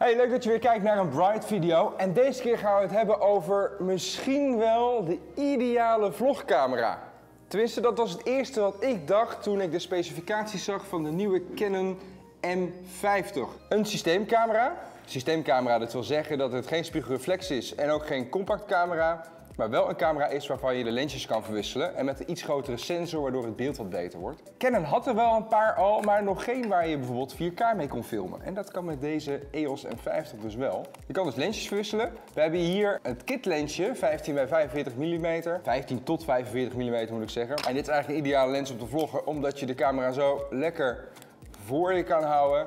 Hey, leuk dat je weer kijkt naar een Bright video. En deze keer gaan we het hebben over misschien wel de ideale vlogcamera. Tenminste, dat was het eerste wat ik dacht toen ik de specificaties zag van de nieuwe Canon M50. Een systeemcamera. Systeemcamera, dat wil zeggen dat het geen spiegelreflex is en ook geen compactcamera maar wel een camera is waarvan je de lensjes kan verwisselen en met een iets grotere sensor waardoor het beeld wat beter wordt. Canon had er wel een paar al, maar nog geen waar je bijvoorbeeld 4K mee kon filmen. En dat kan met deze EOS M50 dus wel. Je kan dus lensjes verwisselen. We hebben hier het kit lensje, 15 bij 45 mm, 15 tot 45 mm moet ik zeggen. En dit is eigenlijk een ideale lens om te vloggen, omdat je de camera zo lekker voor je kan houden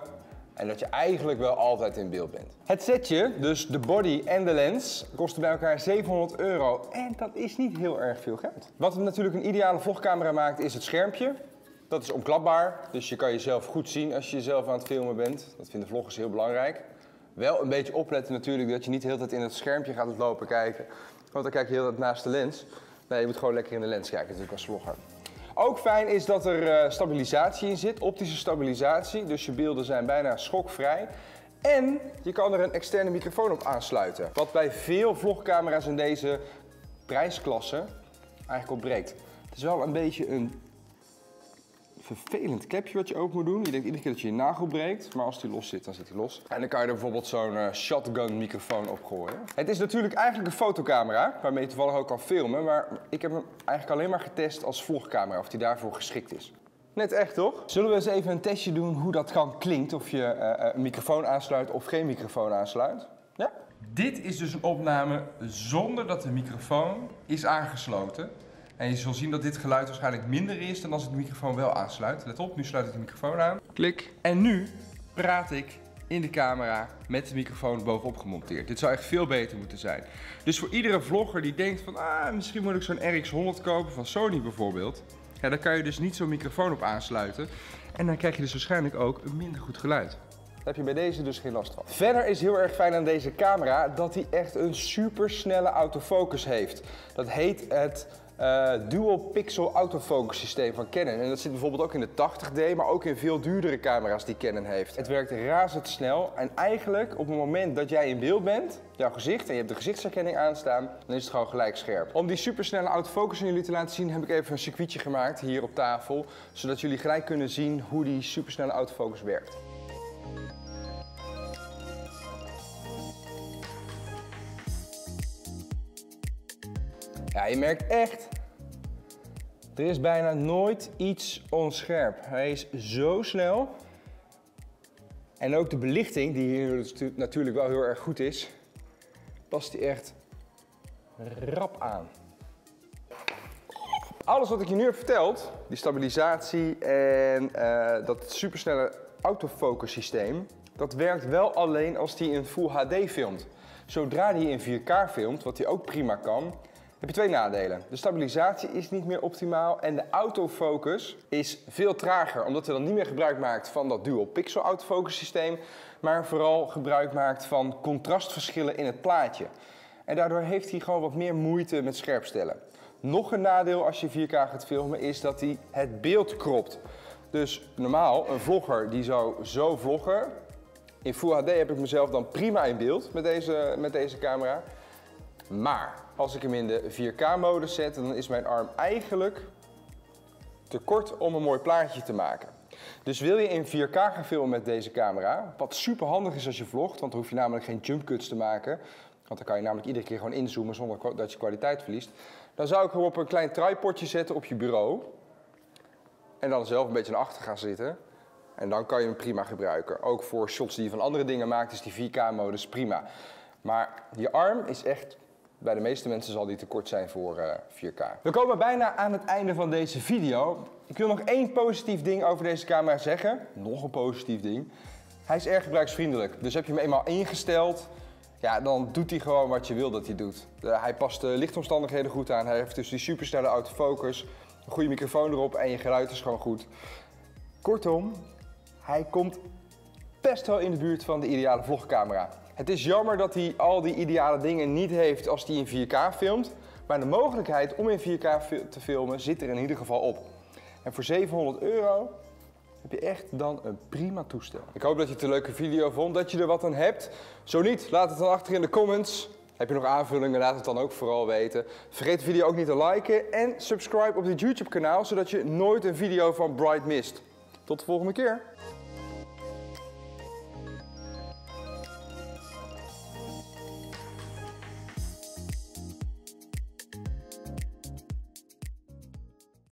en dat je eigenlijk wel altijd in beeld bent. Het setje, dus de body en de lens, kostte bij elkaar 700 euro. En dat is niet heel erg veel geld. Wat natuurlijk een ideale vlogcamera maakt, is het schermpje. Dat is omklapbaar, dus je kan jezelf goed zien als je jezelf aan het filmen bent. Dat vinden vloggers heel belangrijk. Wel een beetje opletten natuurlijk dat je niet de hele tijd in het schermpje gaat lopen kijken. Want dan kijk je heel tijd naast de lens. Nee, je moet gewoon lekker in de lens kijken natuurlijk als vlogger. Ook fijn is dat er uh, stabilisatie in zit, optische stabilisatie. Dus je beelden zijn bijna schokvrij. En je kan er een externe microfoon op aansluiten. Wat bij veel vlogcamera's in deze prijsklasse eigenlijk ontbreekt. Het is wel een beetje een vervelend klepje wat je open moet doen. Je denkt iedere keer dat je je nagel breekt, maar als die los zit, dan zit hij los. En dan kan je er bijvoorbeeld zo'n uh, shotgun microfoon op gooien. Het is natuurlijk eigenlijk een fotocamera, waarmee je toevallig ook kan filmen, maar ik heb hem eigenlijk alleen maar getest als vlogcamera, of die daarvoor geschikt is. Net echt, toch? Zullen we eens even een testje doen hoe dat kan klinkt, of je uh, een microfoon aansluit of geen microfoon aansluit? Ja? Dit is dus een opname zonder dat de microfoon is aangesloten. En je zult zien dat dit geluid waarschijnlijk minder is dan als ik de microfoon wel aansluit. Let op, nu sluit ik de microfoon aan. Klik. En nu praat ik in de camera met de microfoon bovenop gemonteerd. Dit zou echt veel beter moeten zijn. Dus voor iedere vlogger die denkt van, ah, misschien moet ik zo'n RX100 kopen van Sony bijvoorbeeld. Ja, dan kan je dus niet zo'n microfoon op aansluiten. En dan krijg je dus waarschijnlijk ook een minder goed geluid. Daar heb je bij deze dus geen last van. Verder is heel erg fijn aan deze camera dat hij echt een super snelle autofocus heeft. Dat heet het uh, dual pixel autofocus systeem van Canon. En dat zit bijvoorbeeld ook in de 80D, maar ook in veel duurdere camera's die Canon heeft. Het werkt razendsnel en eigenlijk op het moment dat jij in beeld bent, jouw gezicht en je hebt de gezichtsherkenning aanstaan, dan is het gewoon gelijk scherp. Om die supersnelle autofocus aan jullie te laten zien heb ik even een circuitje gemaakt hier op tafel, zodat jullie gelijk kunnen zien hoe die supersnelle autofocus werkt. Ja, je merkt echt, er is bijna nooit iets onscherp. Hij is zo snel. En ook de belichting, die hier natuurlijk wel heel erg goed is, past hij echt rap aan. Alles wat ik je nu heb verteld, die stabilisatie en uh, dat supersnelle autofocus systeem, dat werkt wel alleen als die in Full HD filmt. Zodra die in 4K filmt, wat hij ook prima kan, heb je twee nadelen. De stabilisatie is niet meer optimaal en de autofocus is veel trager, omdat hij dan niet meer gebruik maakt van dat dual pixel autofocus systeem, maar vooral gebruik maakt van contrastverschillen in het plaatje. En daardoor heeft hij gewoon wat meer moeite met scherpstellen. Nog een nadeel als je 4K gaat filmen is dat hij het beeld kropt. Dus normaal, een vlogger die zou zo vloggen. In Full HD heb ik mezelf dan prima in beeld met deze, met deze camera. Maar als ik hem in de 4K-modus zet, dan is mijn arm eigenlijk te kort om een mooi plaatje te maken. Dus wil je in 4K gaan filmen met deze camera, wat super handig is als je vlogt, want dan hoef je namelijk geen jump cuts te maken. Want dan kan je namelijk iedere keer gewoon inzoomen zonder dat je kwaliteit verliest. Dan zou ik hem op een klein tripodje zetten op je bureau. En dan zelf een beetje naar achter gaan zitten. En dan kan je hem prima gebruiken. Ook voor shots die je van andere dingen maakt is die 4K-modus prima. Maar je arm is echt bij de meeste mensen zal die te kort zijn voor uh, eh, 4K. We komen bijna aan het einde van deze video. Ik wil nog één positief ding over deze camera zeggen. Nog een positief ding. Hij is erg gebruiksvriendelijk. Dus heb je hem eenmaal ingesteld, ja, dan doet hij gewoon wat je wil dat hij doet. hij past de lichtomstandigheden goed aan. Hij heeft dus die supersnelle autofocus, een goede microfoon erop en je geluid is gewoon goed. Kortom, hij komt best wel in de buurt van de ideale vlogcamera. Het is jammer dat hij al die ideale dingen niet heeft als hij in 4K filmt. Maar de mogelijkheid om in 4K te filmen zit er in ieder geval op. En voor 700 euro heb je echt dan een prima toestel. Ik hoop dat je het een leuke video vond, dat je er wat aan hebt. Zo niet, laat het dan achter in de comments. Heb je nog aanvullingen, laat het dan ook vooral weten. Vergeet de video ook niet te liken en subscribe op dit YouTube kanaal, zodat je nooit een video van Bright mist. Tot de volgende keer.